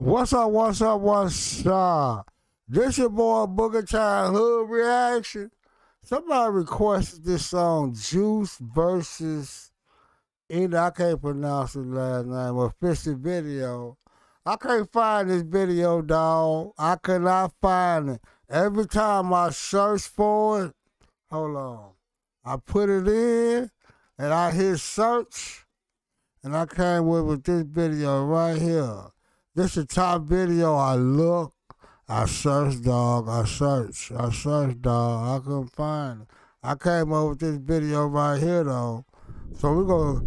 What's up, what's up, what's up? This your boy Boogie Tyme Hood Reaction. Somebody requested this song, Juice versus either I can't pronounce the last name, official video. I can't find this video, dog. I cannot find it. Every time I search for it, hold on. I put it in and I hit search and I came with, with this video right here. This is the top video I look. I search, dog. I search, I search, dog. I couldn't find it. I came up with this video right here, though. So we're gonna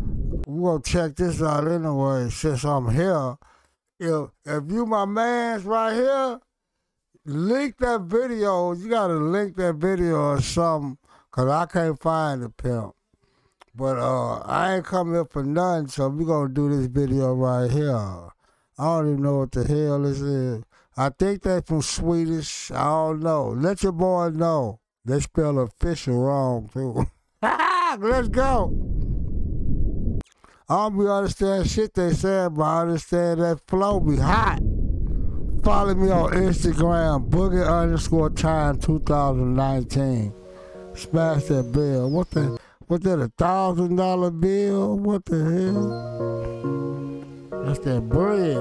we're gonna check this out anyway. Since I'm here, if if you my man's right here, link that video. You gotta link that video or something, cause I can't find the pimp. But uh, I ain't coming here for nothing, so we gonna do this video right here. I don't even know what the hell this is. I think that's from Swedish. I don't know. Let your boy know. They spell official wrong too. Let's go. I don't be understand shit they say, but I understand that flow be hot. Follow me on Instagram, boogie underscore time 2019. Smash that bell. What the? What that? A thousand dollar bill? What the hell? That's that bread.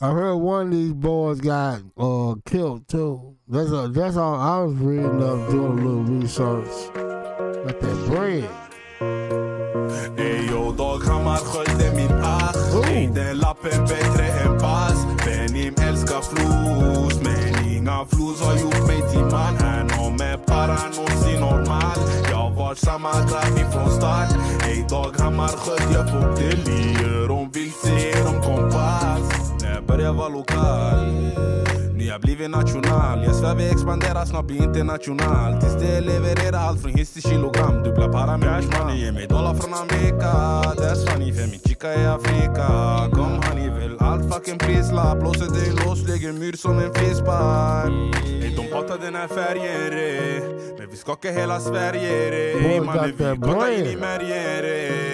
I heard one of these boys got uh, killed too. That's a, that's all I was reading up, doing a little research. Got that bread. Yo dag Hammarskjöld min ach Ey den lappen bättre än pass Benim älskar flus Men inga flus har gjort mig till man Här någon med paranoid normal. Jag var samma grabb ifrån start Ey dag Hammarskjöld jag får delier De vill se dem kompass börjar vara lokal. Nu jag blivit national. Jag svär vi expanderar, snart blir international. Tills det levererar allt från hits till kilogram. Dubbla para med cash money, ge mig dollar från Amerika. That's funny, för min chica är Afrika. Kom honey, väl allt fucking prislapp. Blåser dig loss, lägger myr som en fiskpaj de hatar den här färgen re. Men vi skakar hela Sverige re. Mannen vi gottar in i märgen re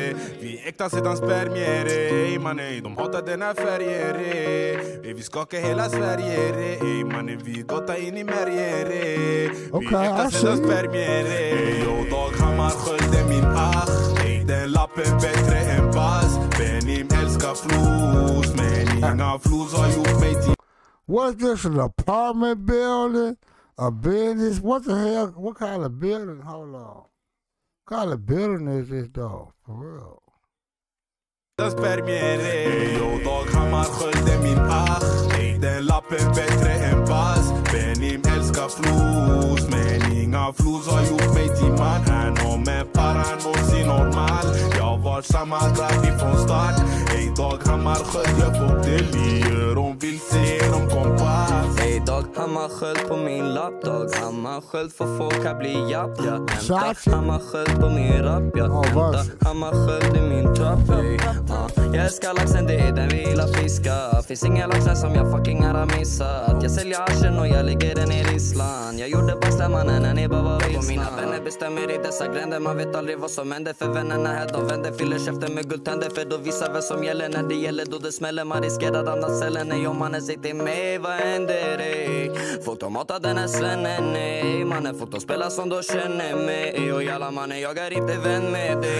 äkta sedan spermier re Mannen de hatar den här färgen re Vi skakar hela Sverige Mannen vi gottar in i Vi är äkta sedan spermier re Yo Dag Hammarskjöld är min ach Den lappen bättre än bass Benim älskar flus Men inga ah. flus har gjort mig till What's this, an apartment building? A business? What the hell? What kind of building? Hold on. What kind of building is this, though? For real. Spermier, yo dag Hammarskjöld är min ach Ey den lappen bättre än bass Benim älskar flus Men inga flus har gjort mig till man. Är någon med paranoid normal. Jag var samma grabb ifrån start. Ey dag Hammarskjöld jag får delier. De vill se dem kompass Ey dag Hammarskjöld på min lapp. Dag Hammarskjöld får folk här bli japp Jag hämtar Hammarskjöld på min rap Jag hämtar Hammarskjöld i min trapp ey jag älskar laxen, det är den vi gillar fiska. Finns inga laxar som jag fucking har missat. Jag säljer aschen och jag lägger den i Ryssland. Jag gjorde basta mannen när ni bara var vilsna. Mina vänner bestämmer i dessa gränder. Man vet aldrig vad som händer för vännerna här de vänder. Fyller käften med guldtänder för då visar vem som gäller. När det gäller då det smäller. Man riskerar andra cellen Nej om mannen säger till mig vad händer ey Folk de hatar den här svennen ey Mannen folk de spelar som de känner mig. Och jalla mannen jag är inte vän med dig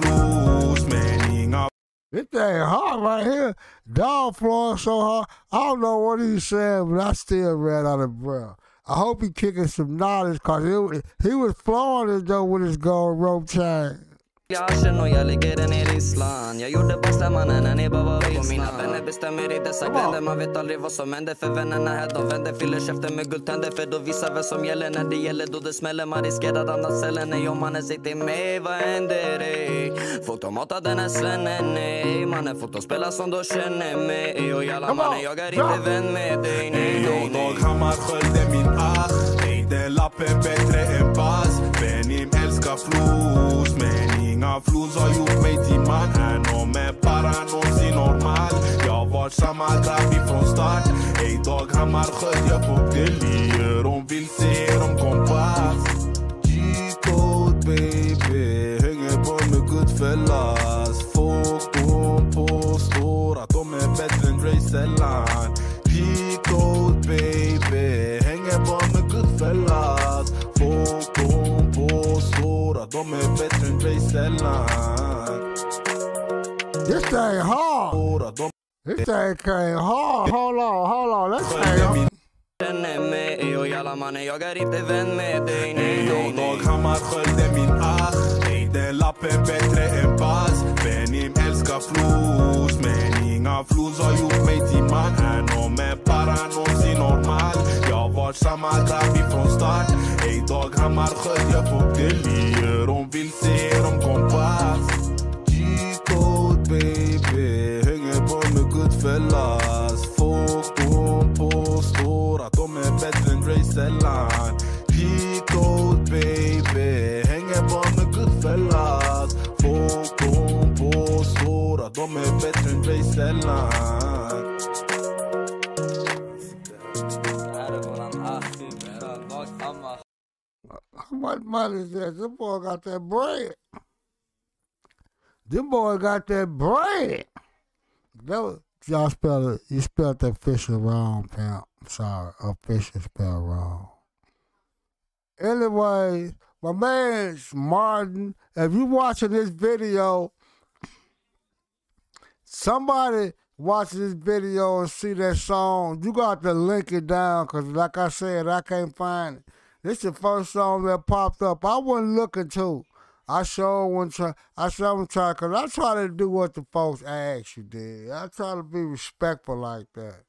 flus men This thing hard right here. Dog flowing so hard. I don't know what he's saying, but I still ran out of breath. I hope he kicking some knowledge because he was flowing as though with his gold rope chain. Aschen och jag lägger den i Ryssland Jag gjorde bästa mannen när ni bara var vilsna Mina vänner bestämmer i dessa gränder Man vet aldrig vad som händer för vännerna här de vänder Fyller käften med guldtänder. För då visar vem som gäller När det gäller då det smäller. Man riskerar andra cellen Nej om mannen säg till mig vad händer ey Folk de hatar den här svennen ey Mannen folk de spelar som de känner mig. Och jalla mannen jag är inte vän med dig. Nej nej nej. Dag Hammarskjöld är min ach Lappen bättre än bass Benim älskar flus men inga flus har gjort mig till man Är någon med paranoid normal. Jag var samma grabb ifrån start Ey dag han maar gulje op de lier Om vill se dem kompass G-code baby Hänger på med Goodfellas Folk de påstår att de är bättre än Ray Sellan Ray Sellan This thing hard. This thing came hard. Hold on, hold on. Let's hang Känner mig och jalla mannen, jag är inte vän med dig nej, nej, nej. Hammar sköljde min den lappen bättre än bas Benim älskar flus Men inga flus har gjort mig till man Är någon med para någonsin normal Jag var samma grabb ifrån start Ey Dag Hammarskjöld jag på delir De vill se dem kompass Goodfellas Folk de påstår att de är bättre än Ray Sellan G-code baby Hänger på med Goodfellas Folk de påstår att de är bättre än Sellan How much money is that? This boy got that bread. Them boy got that bread. That was, y'all spelled it. You spelled that Fisher wrong, pimp. Sorry, official spelled wrong. Anyway, my man's Martin. If you watching this video, somebody watch this video and see that song, you got to link it down because, like I said, I can't find it. This is the first song that popped up. I wasn't looking to. I sure want try. I sure want try because I try to do what the folks ask you did. I try to be respectful like that.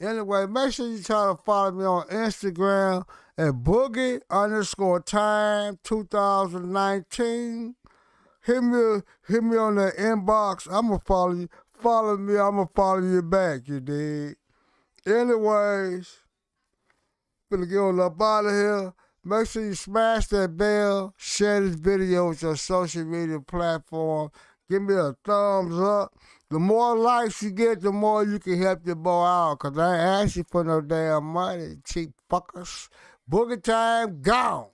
Anyway, make sure you try to follow me on Instagram at boogie underscore time 2019. Hit me, hit me on the inbox. I'm gonna follow you. Follow me. I'm gonna follow you back. You did. Anyways, gonna get on up out of here. Make sure you smash that bell, share this video with your social media platform. Give me a thumbs up. The more likes you get, the more you can help your boy out. Cause I ain't asking for no damn money, cheap fuckers. Boogie Tyme gone.